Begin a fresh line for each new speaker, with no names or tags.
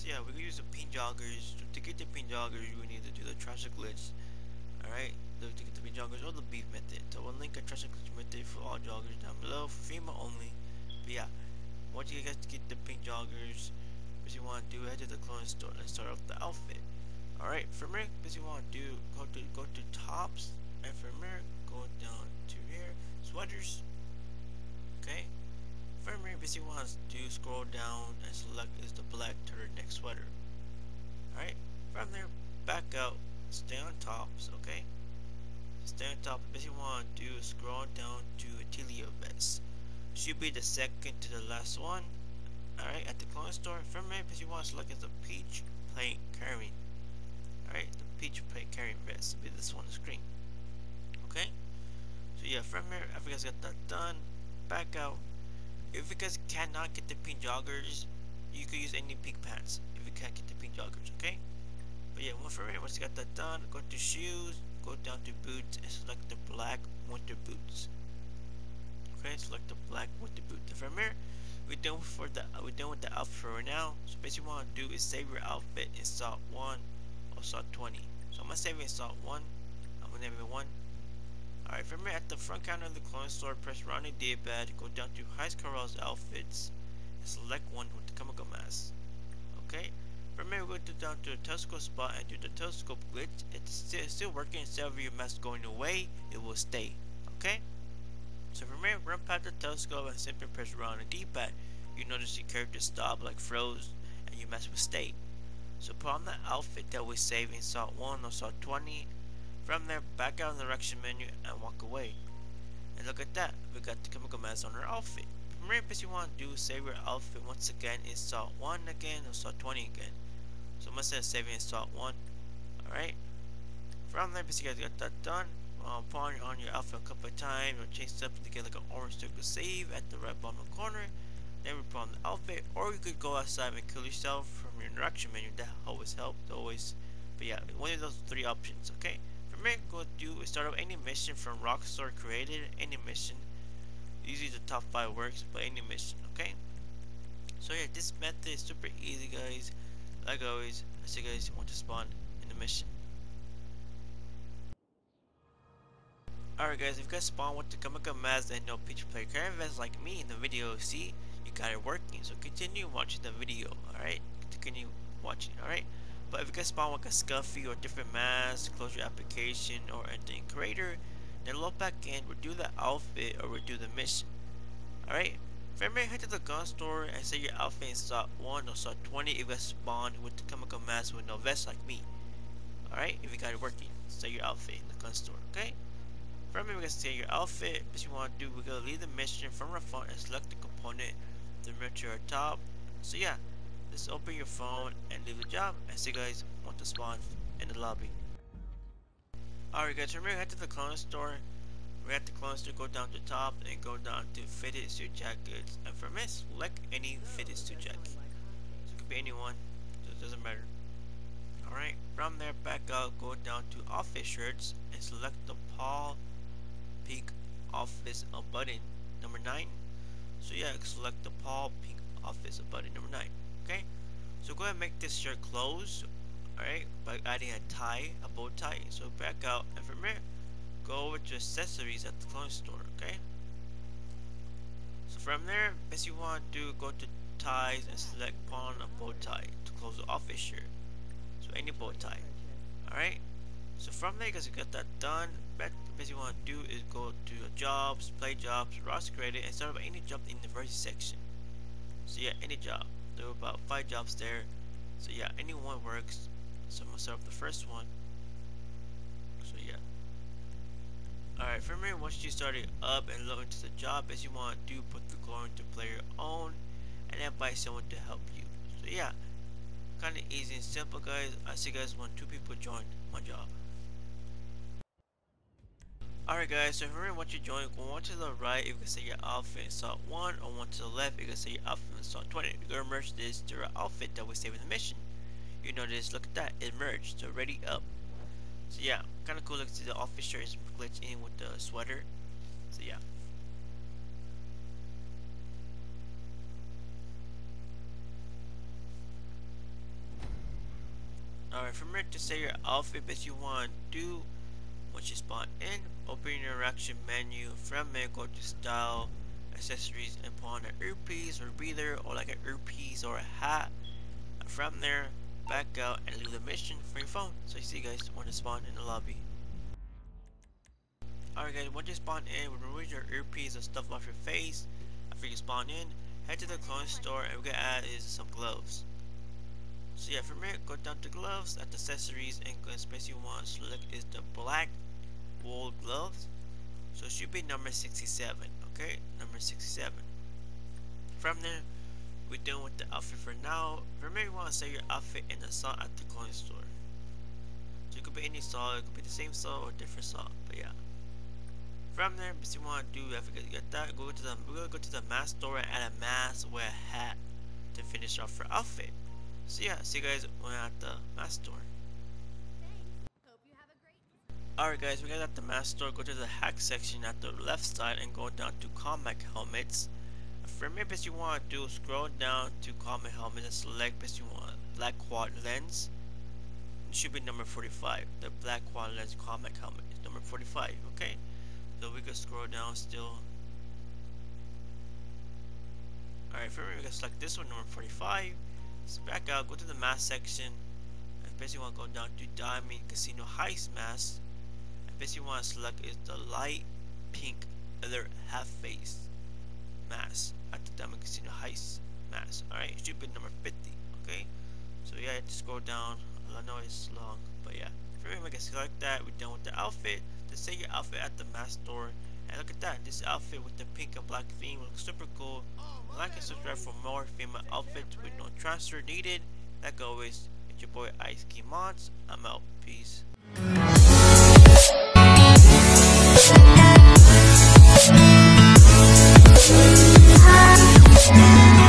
So yeah, we're gonna use the pink joggers. To get the pink joggers, we need to do the trash glitch. Alright, to get the pink joggers or the beef method. So we'll link a trash glitch method for all joggers down below for female only. But yeah, once you guys get the pink joggers, what you want to do, head to the clothing store and start off the outfit. Alright, from here, what you want to do, go to go to tops, and from here, go down to here, sweaters. Okay, from here, what you want to scroll down and select is the black turtleneck sweater. Alright, from there, back out, stay on tops, okay? Stay on top, what you want to do, scroll down to Atelier vest. Should be the second to the last one. Alright, at the clothing store, from here, what you want to select is the peach plate carrier. Alright, the peach plate carrier vest be this one on the screen. Okay? So yeah, from here, after you guys got that done, back out. If you guys cannot get the pink joggers, you can use any pink pants if you can't get the pink joggers, okay? But yeah, for it, once you got that done, go to shoes, go down to boots, and select the black winter boots. Okay, select the black winter boot. From here, we're done for the we're done with the outfit for now. So basically, what you want to do is save your outfit in SOT one SOT 20. So I'm gonna save it in SOT 1. I'm gonna name it 1. Alright, from here at the front counter of the clothing store, press round the D-pad, go down to Heist Corral's outfits, and select one with the chemical mask. Okay? From here, we go down to the telescope spot and do the telescope glitch. It's still, working instead of your mask going away, it will stay. Okay? So from here, run past the telescope and simply press round the D-pad. You notice your character stop like froze, and your mask will stay. So put on the outfit that we saved in SOT 1 or SOT 20. From there, back out in the direction menu and walk away. And look at that, we got the chemical mask on our outfit. Here, what you want to do save your outfit once again install 1 again or SOT 20 again. So I'm to say saving install 1. Alright. From there, basically, you guys got that done. Um, put on, your outfit a couple of times or change stuff to get like an orange circle save at the right bottom corner. Then we put on the outfit, or you could go outside and kill yourself from your interaction menu. That always helped, always. But yeah, one of those three options. Okay. Here, go do start up any mission from Rockstar created. Any mission. Usually the top five works, but any mission. Okay. So yeah, this method is super easy, guys. Like always, I see guys want to spawn in the mission. Alright guys, if you guys spawn with the Chemical Mask and no Peach Player Canvas like me in the video, see, you got it working. So continue watching the video, alright? Continue watching, alright? But if you guys spawn with a Scuffy or different mask, close your application or anything creator, then log back in, redo the outfit or redo the mission. Alright? Here, head to the gun store and set your outfit in SOT 1 or SOT 20 if you spawn with the Chemical Mask with no vest like me. Alright? If you got it working, set your outfit in the gun store, okay? Here, we can see your outfit. What you want to do, we're to leave the mission from our phone and select the component, the our top. So yeah, just open your phone and leave the job. See you guys want to spawn in the lobby. Alright guys, remember head to the clone store. We have the clone store, go down to top and go down to fitted suit jackets. And from here, select any fitted suit jacket. So it could be anyone, so it doesn't matter. Alright, from there back out, go down to office shirts and select the Paul Pink Office button number 9. So yeah, select the Paul Pink Office of button number 9. Okay? So go ahead and make this shirt close. Alright, by adding a tie, a bow tie. So back out and from here, go over to accessories at the clothing store. Okay? So from there, as you want to do, go to ties and select pawn a bow tie to close the office shirt. So any bow tie. Alright? So from there, because you got that done best you want to do is go to jobs, play jobs, Rockstar created, and start up any job in the first section. So yeah, any job. There are about five jobs there. So yeah, any one works. So I'm gonna start up the first one. So yeah. Alright, from here, once you start it up and look into the job, as you want to do, put the glory into player own, and then invite someone to help you. So yeah, kind of easy and simple, guys. I see you guys when two people join my job. Alright guys, so if you want to join, go on to the right, you can see your outfit in SOT 1, or one to the left, you can see your outfit in SOT 20. You're to merge this to your outfit that we saved in the mission. You notice, look at that, it merged, so ready up. So yeah, kind of cool, look see the office shirt is glitched in with the sweater. So yeah. Alright, from here to say your outfit that you want to do once you spawn in, open your interaction menu. From there, go to style, accessories, and put on an earpiece or breather or like an earpiece or a hat. From there, back out and leave the mission for your phone. So you see guys when to spawn in the lobby. Alright guys, once you spawn in, remove your earpiece and stuff off your face. After you spawn in, head to the clothes store and we're gonna add is some gloves. So yeah, from here, go down to gloves, at accessories, and go space you want select is the black should be number 67, okay? Number 67. From there, we're done with the outfit for now. Remember you want to sell your outfit in the saw at the coin store. So it could be any saw, it could be the same saw or different saw, but yeah. From there, if you want to do, I forget get that, go to the, we're gonna go to the mask store and add a mask, wear a hat to finish off your outfit. So yeah, see you guys when at the mask store. Alright guys, we got at the mask store, go to the hack section at the left side and go down to combat helmets. From here, best you want to do, scroll down to combat helmet and select best you want black quad lens. It should be number 45. The black quad lens combat helmet is number 45, okay? So we can scroll down still. Alright, from here we can select this one, number 45. So back out, go to the mask section. And basically want to go down to Diamond Casino Heist mask. Basically want to select is the light pink other half face mask at the Diamond Casino Heist mask. Alright, it should be number 50. Okay, so yeah, you to scroll down. I know it's long, but yeah. For me, we can select that. We're done with the outfit. To say your outfit at the mask store. And look at that, this outfit with the pink and black theme looks super cool. Like and subscribe for more female outfits with no transfer needed. Like always, it's your boy Ice KingModz. I'm out. Peace. Thank you.